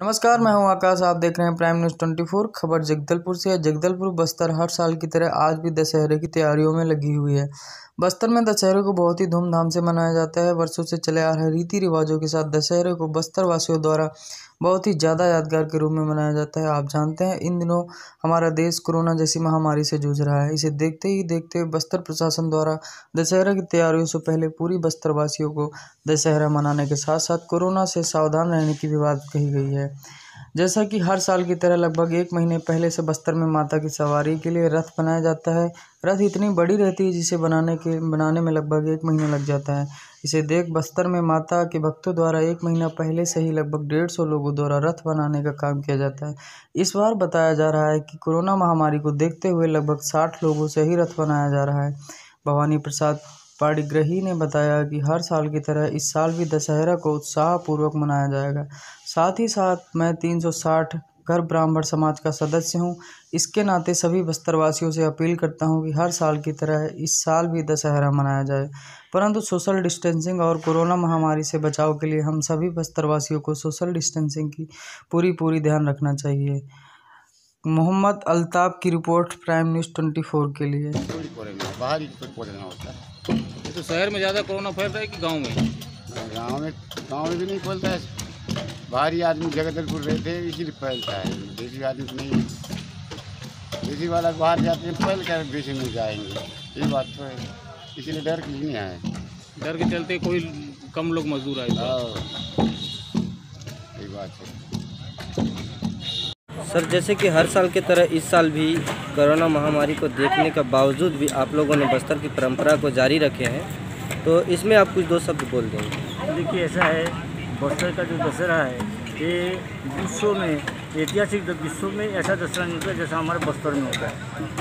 नमस्कार, मैं हूँ आकाश। आप देख रहे हैं प्राइम न्यूज़ 24 खबर जगदलपुर से है। जगदलपुर बस्तर हर साल की तरह आज भी दशहरे की तैयारियों में लगी हुई है। बस्तर में दशहरे को बहुत ही धूमधाम से मनाया जाता है। वर्षों से चले आ रहे रीति रिवाजों के साथ दशहरे को बस्तर वासियों द्वारा बहुत ही ज़्यादा यादगार के रूप में मनाया जाता है। आप जानते हैं, इन दिनों हमारा देश कोरोना जैसी महामारी से जूझ रहा है। इसे देखते ही देखते बस्तर प्रशासन द्वारा दशहरा की तैयारियों से पहले पूरी बस्तर वासियों को दशहरा मनाने के साथ साथ कोरोना से सावधान रहने की भी बात कही गई है। जैसा कि हर साल की तरह लगभग एक महीने पहले से बस्तर में माता की सवारी के लिए रथ बनाया जाता है। रथ इतनी बड़ी रहती है जिसे बनाने के, बनाने में लगभग एक महीना लग जाता है। इसे देख बस्तर में माता के भक्तों द्वारा एक महीना पहले से ही लगभग डेढ़ सौ लोगों द्वारा रथ बनाने का काम किया जाता है। इस बार बताया जा रहा है कि कोरोना महामारी को देखते हुए लगभग साठ लोगों से ही रथ बनाया जा रहा है। भवानी प्रसाद पाणिग्रही ने बताया कि हर साल की तरह इस साल भी दशहरा को उत्साहपूर्वक मनाया जाएगा। साथ ही साथ मैं 360 घर ब्राह्मण समाज का सदस्य हूँ। इसके नाते सभी बस्तरवासियों से अपील करता हूँ कि हर साल की तरह इस साल भी दशहरा मनाया जाए। परंतु सोशल डिस्टेंसिंग और कोरोना महामारी से बचाव के लिए हम सभी बस्तरवासियों को सोशल डिस्टेंसिंग की पूरी पूरी ध्यान रखना चाहिए। मोहम्मद अल्ताफ़ की report prime news twenty four के लिए। बाहर ही पहुँचना होता। है तो शहर में ज़्यादा कोरोना फैल रहा है कि गाँव में? गाँव में गाँव में भी नहीं फैलता है। बाहरी आदमी जगदलपुर रहते हैं इसीलिए फैलता है। देसी आदमी को नहीं देसी वाला बाहर जाते हैं फैल कर बेचे में जाएँगे। ये बात तो है। इसीलिए डर के नहीं आए। डर के चलते कोई कम लोग मजदूर आए थे। हाँ। ये बात है। सर, जैसे कि हर साल की तरह इस साल भी कोरोना महामारी को देखने के बावजूद भी आप लोगों ने बस्तर की परंपरा को जारी रखे हैं तो इसमें आप कुछ दो शब्द बोल देंगे। देखिए, ऐसा है, बस्तर का जो दशहरा है, ये विश्व में, ऐतिहासिक विश्व में ऐसा दशहरा नहीं होता जैसा हमारे बस्तर में होता है।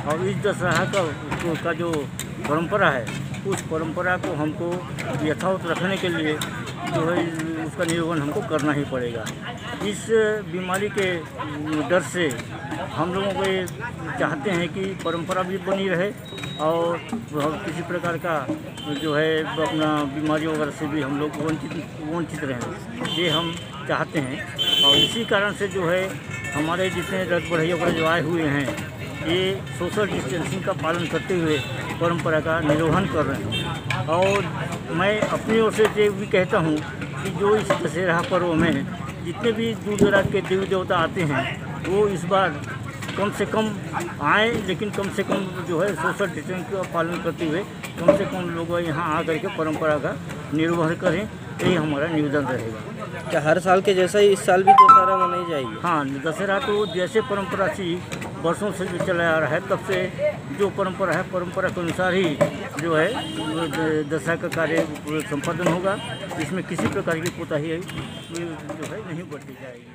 और इस दशहरा का को- का जो परंपरा है, उस परंपरा को हमको यथावत रखने के लिए जो है, उसका निर्वहन हमको करना ही पड़ेगा। इस बीमारी के डर से हम लोगों को ये चाहते हैं कि परंपरा भी बनी रहे और किसी प्रकार का जो है अपना बीमारियों वगैरह से भी हम लोग वंचित वंचित रहें। ये हम चाहते हैं और इसी कारण से जो है, हमारे जितने रथ बढ़ैया वगैरह जो आए हुए हैं ये सोशल डिस्टेंसिंग का पालन करते हुए परंपरा का निर्वहन कर रहे हैं। और मैं अपनी ओर से ये भी कहता हूँ कि जो इस दशहरा पर्व में जितने भी दूर दराज के देवी देवता आते हैं वो इस बार कम से कम आए लेकिन कम से कम जो है सोशल डिस्टेंस का पालन करते हुए कम से कम लोग यहाँ आ करके परंपरा का निर्वहन करें यही हमारा निवेदन रहेगा। क्या हर साल के जैसा ही इस साल भी दशहरा मनाई जाएगी? हाँ दशहरा तो जैसे परंपरा थी वर्षों से जो चला आ रहा है, तब से जो परंपरा है, परंपरा के अनुसार ही जो है दशा दशहरा का कार्य संपादन होगा। इसमें किसी प्रकार की कोताही जो है, नहीं बरती जाएगी।